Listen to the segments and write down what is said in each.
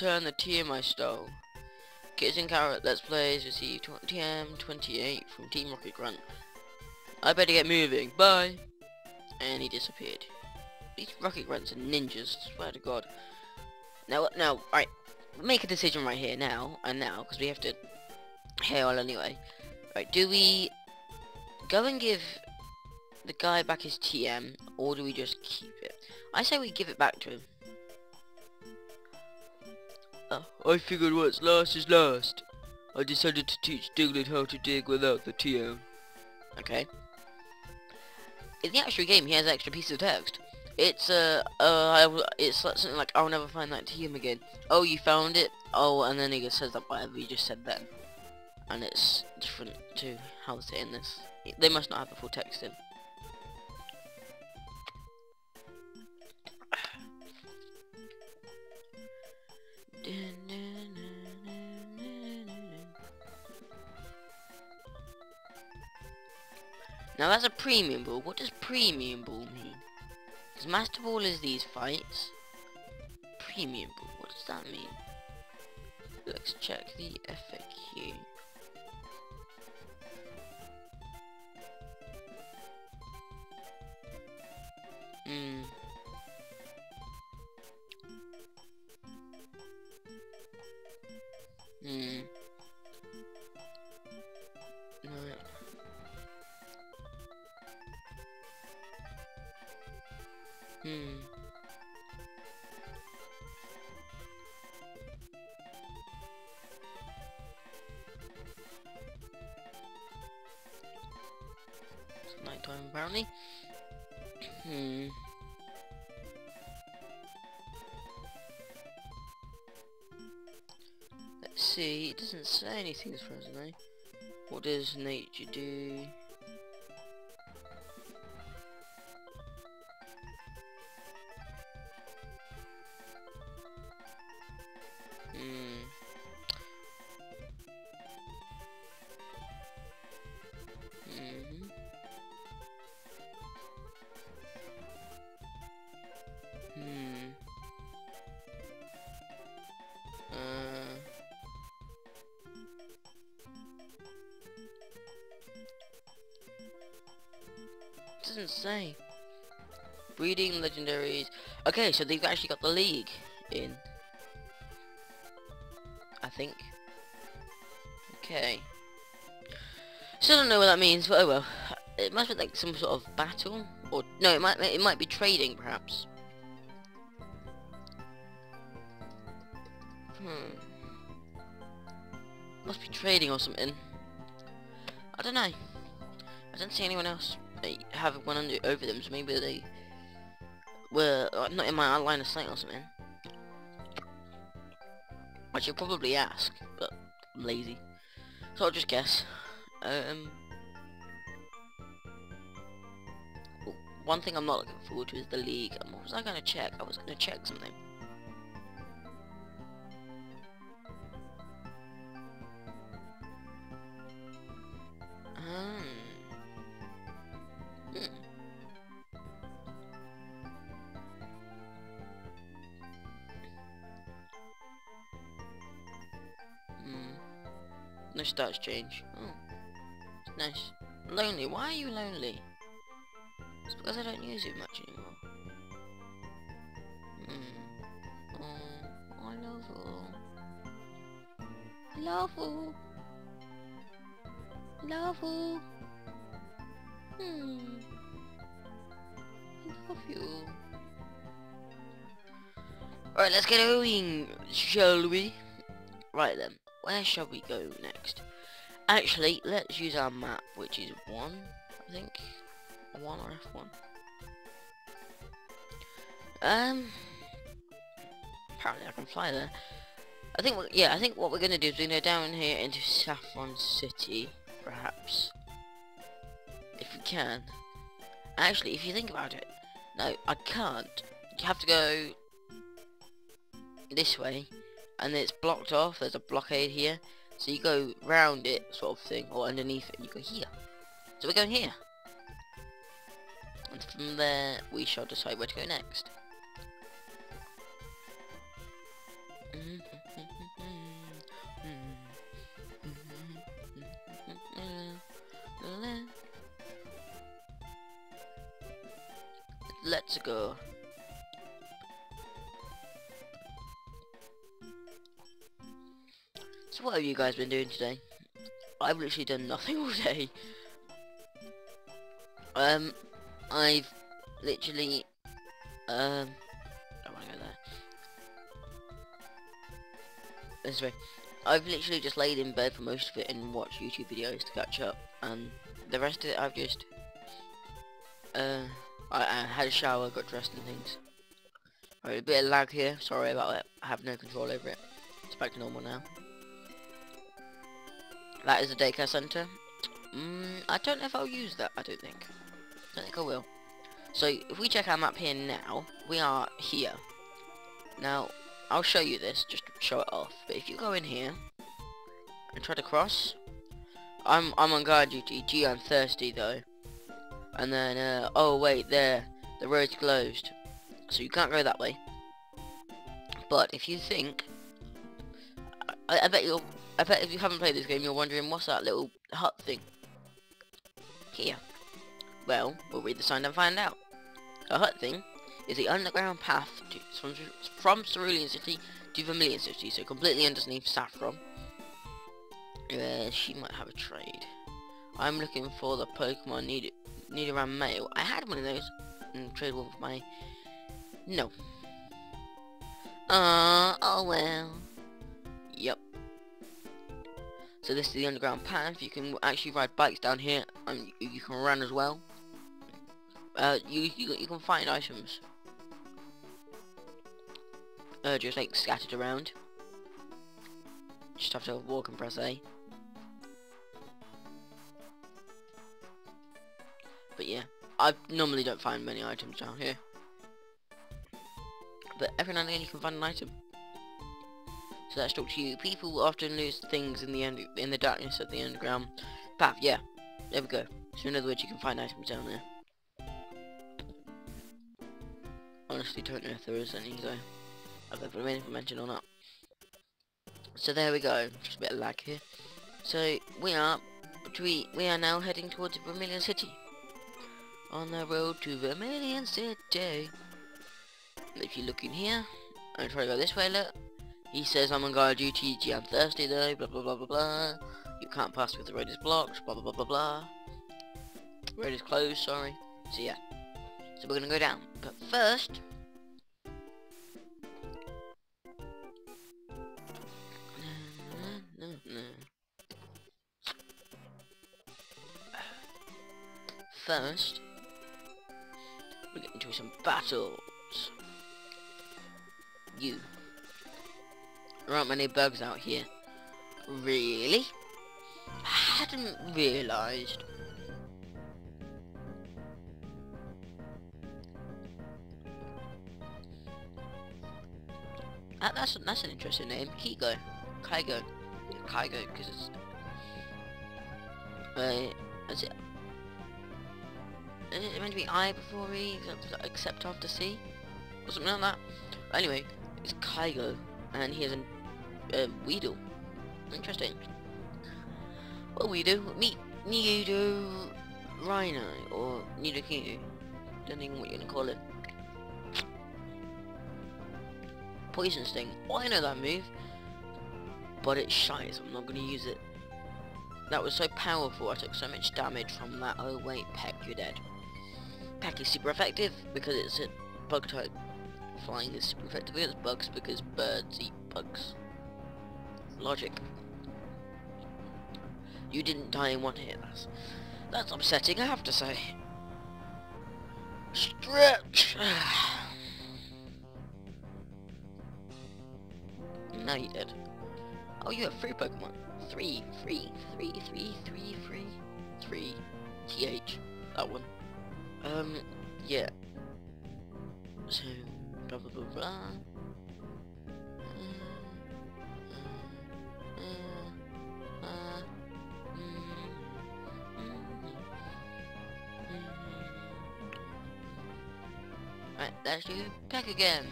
return the TM I stole. And Carrot Let's Plays receive TM28 from Team Rocket Grunt. I better get moving. Bye. And he disappeared. These Rocket Grunts are ninjas, swear to God. Now, now, right, make a decision right here, now, and now, because we have to hail anyway. Right, do we go and give the guy back his TM, or do we just keep it? I say we give it back to him. I figured what's last is last. I decided to teach Diglett how to dig without the TM. Okay. In the actual game, he has an extra piece of text. It's uh, uh, it's something like I'll never find that TM again. Oh, you found it. Oh, and then he says that whatever you just said then, and it's different to how they say in this. They must not have the full text in. Now that's a premium ball. What does premium ball mean? Because Master Ball is these fights. Premium ball, what does that mean? Let's check the FAQ. Hmm. Nighttime apparently. Hmm. Let's see, it doesn't say anything as. What does nature do? Doesn't say. Breeding legendaries. Okay, so they've actually got the league in. I think. Okay. Still don't know what that means, but oh well. It must be like some sort of battle, or no, it might it might be trading perhaps. Hmm. Must be trading or something. I don't know. I don't see anyone else have one under over them, so maybe they were uh, not in my line of sight or something. I should probably ask, but I'm lazy. So I'll just guess. Um, one thing I'm not looking forward to is the league. What was I going to check? I was going to check something. Stats change. Oh. Nice. Lonely. Why are you lonely? It's because I don't use it much anymore. Hmm. Oh, I love you. I love you. Love you. Hmm. I love you. Alright, let's get going, shall we? Right then, where shall we go next? Actually, let's use our map, which is 1, I think. 1 or F1. Um, apparently I can fly there. I think, yeah, I think what we're going to do is we're going to go down here into Saffron City, perhaps. If we can. Actually, if you think about it, no, I can't. You have to go this way, and it's blocked off, there's a blockade here, so you go round it, sort of thing, or underneath it, you go here. So we're going here. And from there, we shall decide where to go next. Let's go. So what have you guys been doing today? I've literally done nothing all day. Um, I've literally, um, I want to go there. This way. I've literally just laid in bed for most of it and watched YouTube videos to catch up, and the rest of it I've just, uh, I, I had a shower, got dressed and things. A bit of lag here, sorry about it, I have no control over it. It's back to normal now. That is a daycare centre. Mm, I don't know if I'll use that, I don't think. I don't think I will. So, if we check our map here now, we are here. Now, I'll show you this, just to show it off. But if you go in here, and try to cross, I'm, I'm on guard duty. Gee, I'm thirsty though. And then, uh, oh wait, there, the road's closed. So you can't go that way. But if you think, I, I bet you'll I bet if you haven't played this game, you're wondering what's that little hut thing here. Well, we'll read the sign and find out. A hut thing is the underground path to, from, from Cerulean City to Vermilion City, so completely underneath Saffron. Uh, she might have a trade. I'm looking for the Pokemon need Nidoran male. I had one of those and trade one for my... No. Uh, oh well. So this is the underground path. You can actually ride bikes down here, and you, can run as well. Uh, you, you you can find items. Uh, just like scattered around. Just have to walk and press A. But yeah, I normally don't find many items down here. But every now and then you can find an item. So let's talk to you. People often lose things in the end in the darkness of the underground path. Yeah, there we go. So in other words, you can find items down there. Honestly, don't know if there is any though. I've ever been mentioned or not. So there we go. Just a bit of lag here. So we are between we are now heading towards Vermilion City. On the road to Vermilion City. If you look in here, I'm trying to go this way, look. He says I'm on guard duty, gee I'm thirsty though, blah blah blah blah blah. You can't pass because the road is blocked, blah blah blah blah blah. Road is closed, sorry. So yeah. So we're gonna go down. But first First we get into some battles. You there aren't many bugs out here. Really? I hadn't realised. That, that's that's an interesting name. Kigo, Kygo, Kygo, because it's. Uh, is it? Is it meant to be I before E, except after C, or something like that? Anyway, it's Kygo, and he has an uh, Weedle. Interesting. What Well, Weedle, meet Nido Rhino, or Nidoking. Don't know what you're gonna call it. Poison Sting. Oh, I know that move. But it's so I'm not gonna use it. That was so powerful, I took so much damage from that. Oh wait, Peck, you're dead. Peck is super effective because it's a bug type. Flying is super effective against bugs because birds eat bugs logic. You didn't die in one hit. That's, that's upsetting, I have to say. Stretch! now you did. Oh, you have three Pokemon. Three, three, three, three, three, three, three. TH. That one. Um, yeah. So, blah blah blah blah. Let's do Peck again.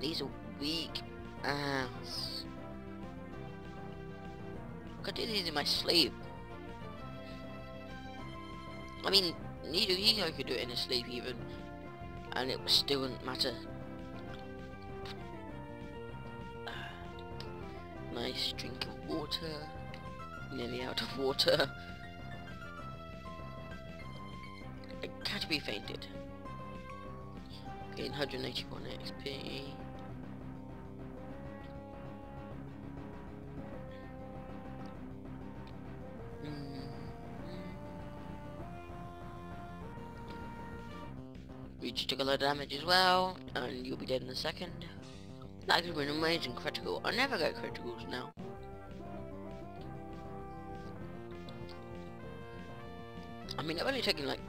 These are weak ass. I could do these in my sleep. I mean, neither he I could do it in his sleep even, and it still wouldn't matter. Nice drink of water. Nearly out of water. A be fainted. Gain 181 XP. Mm. You just took a lot of damage as well, and you'll be dead in a second. That could be an amazing critical. I never get criticals now. I mean, I've only taken like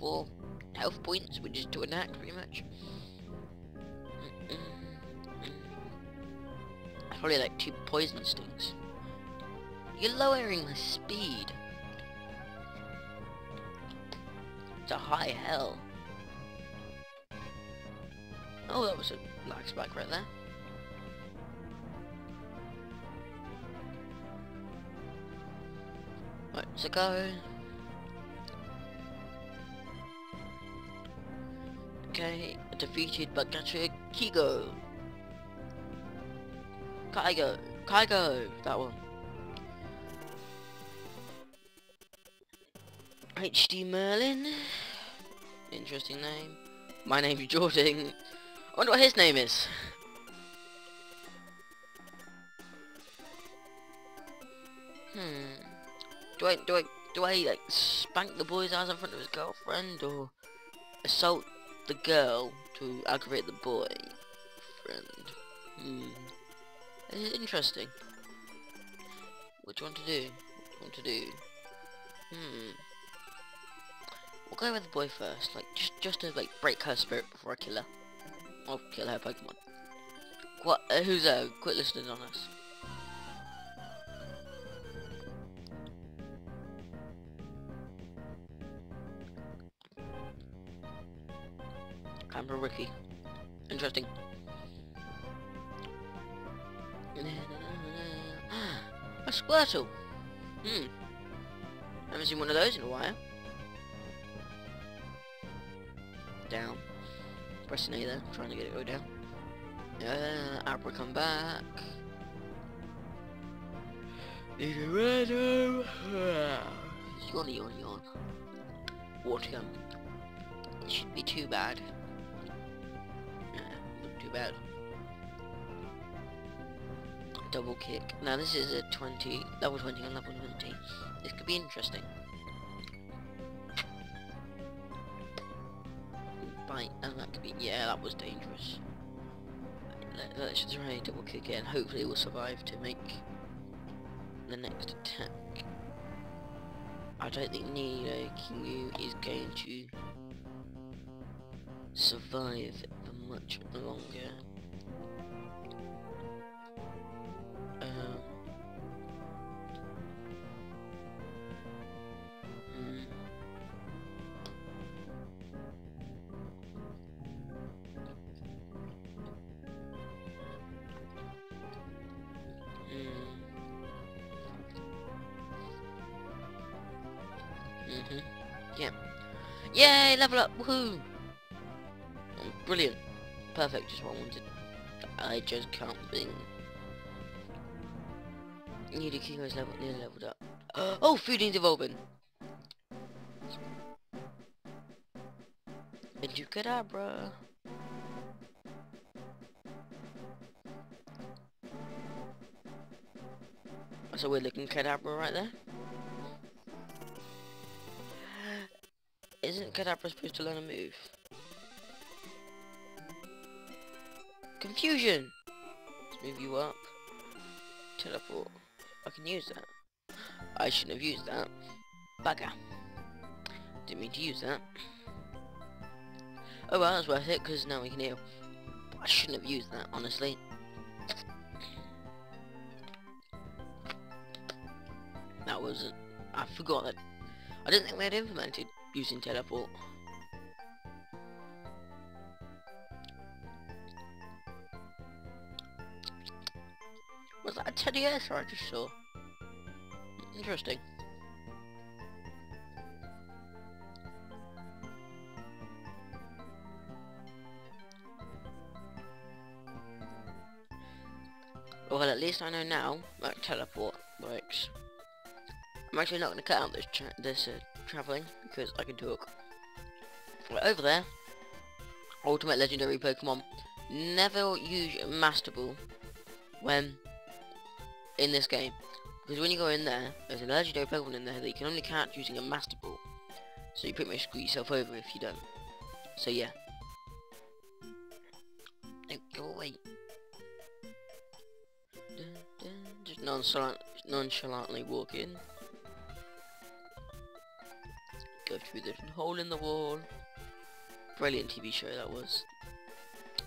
four health points, which is to an act pretty much. Probably like two poison stings. You're lowering my speed. To high hell. Oh, that was a black spike right there. Right, so go. Okay, defeated but Gatria Kigo. Kygo. Kygo, that one. HD Merlin. Interesting name. My name's Jordan. I wonder what his name is. Hmm. Do I do I do I like spank the boy's ass in front of his girlfriend or assault the girl to aggravate the boy friend? Hmm. This is interesting. What do you want to do? What do you want to do? Hmm. We'll go with the boy first, like just just to like break her spirit before I kill her. I'll kill her Pokemon. What? Uh, who's there? Quit listening on us. Camera Ricky. Interesting. A Squirtle. Hmm. Haven't seen one of those in a while. Down. Pressing A there, trying to get it go down. Yeah, Abra come back. Need a random. Yawn, yawn, yawn. Water gun. Shouldn't be too bad. Yeah, not too bad. Double kick. Now this is a 20, level 20 on level 20. This could be interesting. And that could be, yeah, that was dangerous. Let, let's try a double kick again. Hopefully we'll survive to make the next attack. I don't think Nino Kingu is going to survive for much longer. Yay, level up! Woohoo! Oh, brilliant. Perfect, just what I wanted. I just can't bing. Need a Kingo's level nearly leveled up. Oh, fooding's evolving. Educadabra. That's a weird looking Kadabra right there. Isn't Kadabra supposed to learn a move? Confusion! Let's move you up. Teleport. I can use that. I shouldn't have used that. Bugger. Didn't mean to use that. Oh well, that's worth it, because now we can heal. I shouldn't have used that, honestly. That wasn't... I forgot that... I didn't think we had implemented using teleport. Was that a teddy answer I just saw? Interesting. Well, at least I know now that teleport works. I'm actually not going to cut out this this uh, traveling because I can talk. Right, over there, Ultimate Legendary Pokemon. Never use a Master Ball when in this game. Because when you go in there, there's a legendary Pokemon in there that you can only catch using a Master Ball. So you pretty much screw yourself over if you don't. So yeah. Go away. Just nonchalant, nonchalantly walk in. Go through the hole in the wall. Brilliant TV show that was.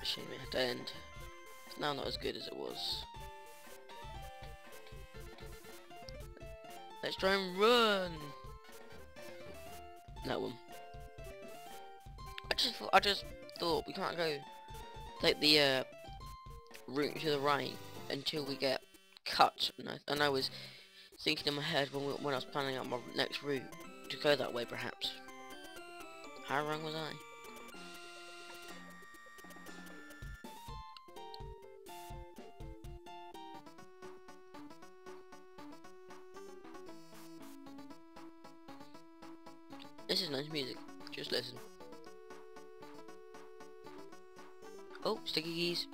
Shame it had to end. It's now not as good as it was. Let's try and run. That one. I just thought, I just thought we can't go take the uh, route to the right until we get cut. And I, and I was thinking in my head when, we, when I was planning out my next route to go that way, perhaps. How wrong was I? This is nice music. Just listen. Oh, sticky keys.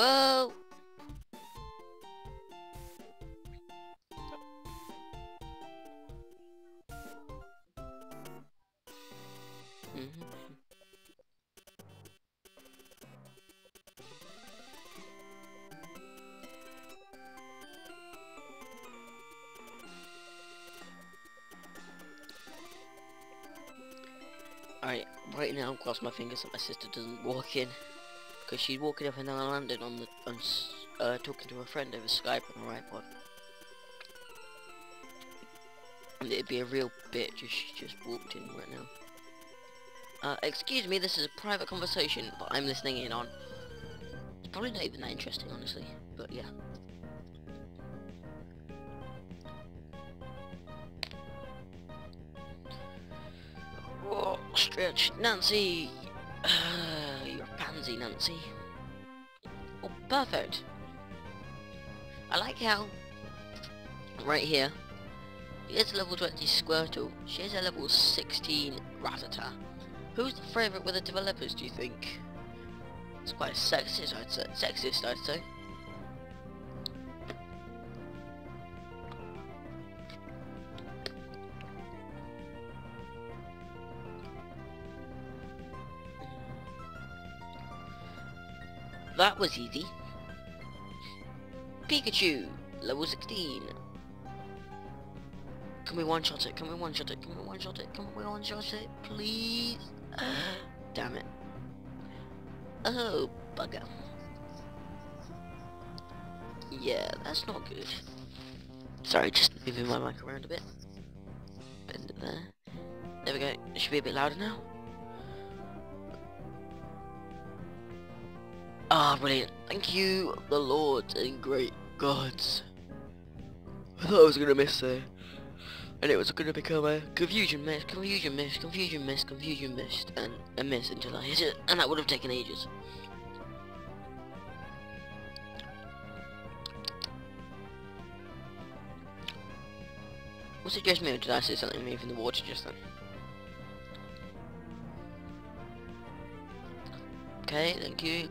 Whoa! Mhm. Alright, right now, cross my fingers that my sister doesn't walk in. Because she's walking up and down London on the, on, uh, talking to her friend over Skype on her iPod. And it'd be a real bitch if she just walked in right now. Uh, excuse me, this is a private conversation but I'm listening in on. It's probably not even that interesting, honestly, but yeah. Whoa, stretch, Nancy! pansy, Nancy. Oh, perfect. I like how, right here, here's a level 20 Squirtle, she's a level 16 Rattata. Who's the favourite with the developers, do you think? It's quite sexist, I'd say. Sexist, I'd say. That was easy. Pikachu, level 16. Can we one-shot it? Can we one-shot it? Can we one-shot it? Can we one-shot it? Please? Damn it. Oh, bugger. Yeah, that's not good. Sorry, just moving my mic around a bit. Bend it there. There we go. It should be a bit louder now. Ah, brilliant. Thank you, the Lord and great gods. I thought I was gonna miss there. And it was gonna become a confusion mist, confusion mist, confusion mist, confusion mist, and a miss until I hit it, and that would have taken ages. Was it just me or did I say something moving in the water just then? Okay, thank you.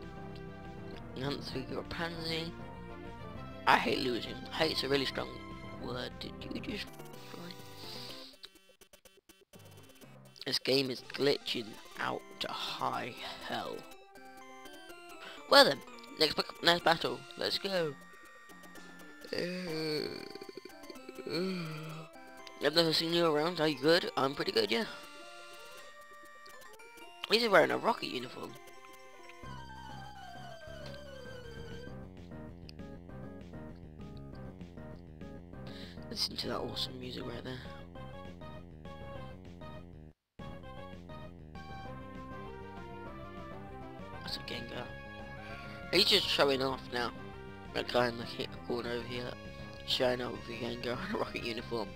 Nancy, you're a pansy. I hate losing. Hate's a really strong word. Did you just fly? This game is glitching out to high hell. Well then, next next battle. Let's go. I've never seen you around. Are you good? I'm pretty good, yeah. He's wearing a rocket uniform. Listen to that awesome music right there. That's a Gengar. He's just showing off now. That guy in the corner over here. Showing off with a Gengar in a rocket uniform.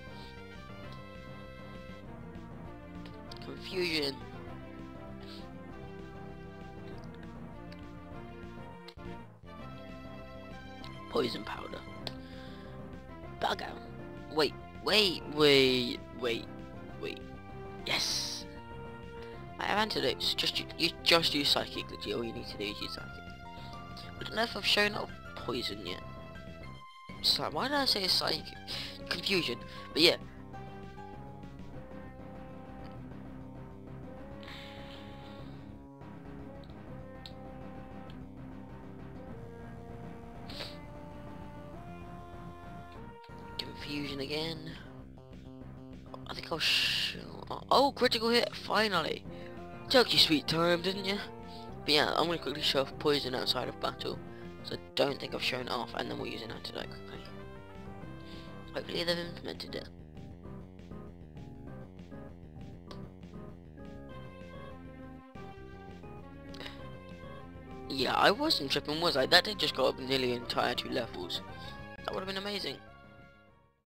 Confusion. Poison powder. Wait, wait, wait, wait. Yes. I have antidotes. Just you just use psychic. That's all you need to do is use psychic. I don't know if I've shown up poison yet. So why did I say psychic? Confusion. But yeah. Again. I think I'll show... Oh, critical hit, finally! Took you sweet time, didn't you? But yeah, I'm gonna quickly show off poison outside of battle. So I don't think I've shown it off, and then we'll use an antidote quickly. Hopefully they've implemented it. Yeah, I wasn't tripping, was I? That did just go up nearly entire two levels. That would have been amazing.